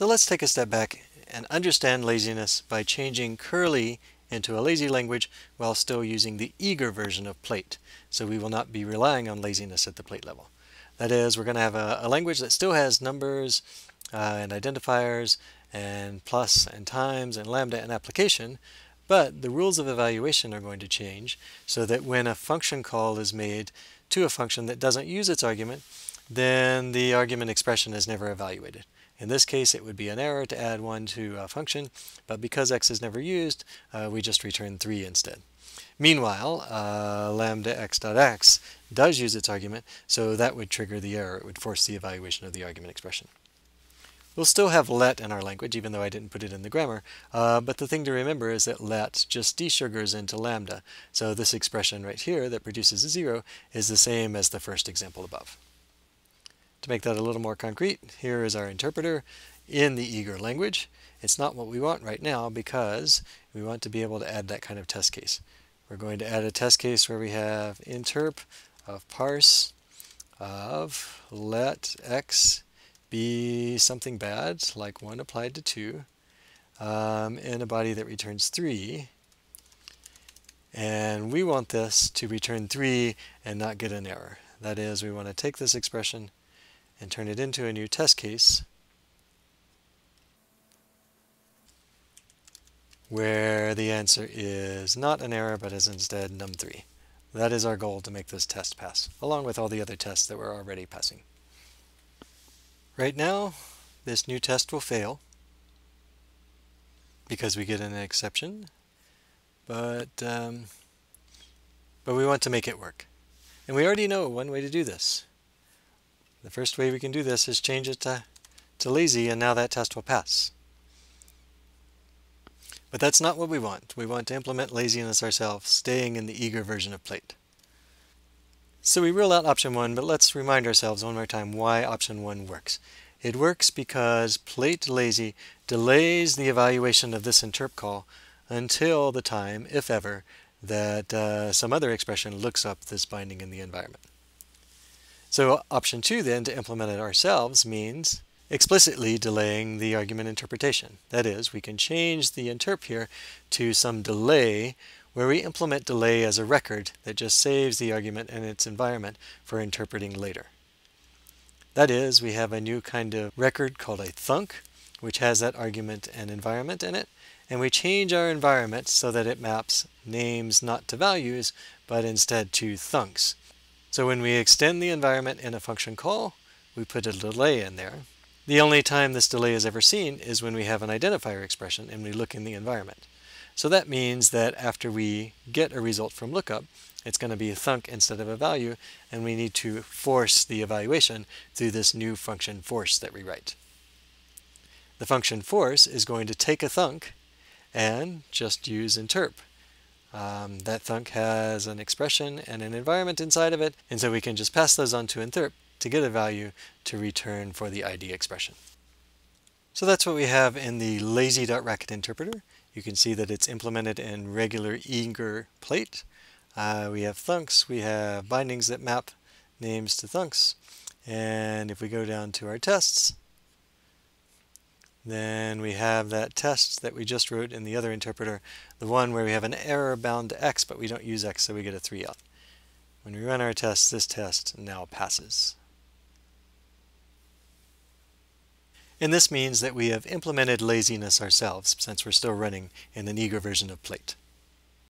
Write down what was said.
So let's take a step back and understand laziness by changing curly into a lazy language while still using the eager version of Plait. So we will not be relying on laziness at the Plait level. That is, we're going to have a, a language that still has numbers uh, and identifiers and plus and times and lambda and application, but the rules of evaluation are going to change so that when a function call is made to a function that doesn't use its argument, then the argument expression is never evaluated. In this case, it would be an error to add 1 to a function, but because x is never used, uh, we just return 3 instead. Meanwhile, uh, lambda x.x does use its argument, so that would trigger the error. It would force the evaluation of the argument expression. We'll still have let in our language, even though I didn't put it in the grammar, uh, but the thing to remember is that let just desugars into lambda. So this expression right here that produces a zero is the same as the first example above. To make that a little more concrete, here is our interpreter in the eager language. It's not what we want right now because we want to be able to add that kind of test case. We're going to add a test case where we have interp of parse of let x be something bad, like 1 applied to 2, um, in a body that returns 3. And we want this to return 3 and not get an error. That is, we want to take this expression and turn it into a new test case where the answer is not an error but is instead num3. That is our goal to make this test pass, along with all the other tests that we're already passing. Right now, this new test will fail because we get an exception, but, um, but we want to make it work. And we already know one way to do this. The first way we can do this is change it to, to lazy, and now that test will pass. But that's not what we want. We want to implement laziness ourselves, staying in the eager version of Plait. So we rule out option 1, but let's remind ourselves one more time why option 1 works. It works because Plait lazy delays the evaluation of this interp call until the time, if ever, that uh, some other expression looks up this binding in the environment. So option 2 then, to implement it ourselves, means explicitly delaying the argument interpretation. That is, we can change the interp here to some delay where we implement delay as a record that just saves the argument and its environment for interpreting later. That is, we have a new kind of record called a thunk, which has that argument and environment in it, and we change our environment so that it maps names not to values, but instead to thunks. So when we extend the environment in a function call, we put a delay in there. The only time this delay is ever seen is when we have an identifier expression and we look in the environment. So that means that after we get a result from lookup, it's going to be a thunk instead of a value, and we need to force the evaluation through this new function force that we write. The function force is going to take a thunk and just use interp. Um, that thunk has an expression and an environment inside of it, and so we can just pass those on to interp to get a value to return for the ID expression. So that's what we have in the lazy.racket interpreter. You can see that it's implemented in regular eager Plait. Uh, we have thunks, we have bindings that map names to thunks. And if we go down to our tests, then we have that test that we just wrote in the other interpreter, the one where we have an error bound to x, but we don't use x, so we get a 3 out. When we run our test, this test now passes. And this means that we have implemented laziness ourselves, since we're still running in an eager version of Plait.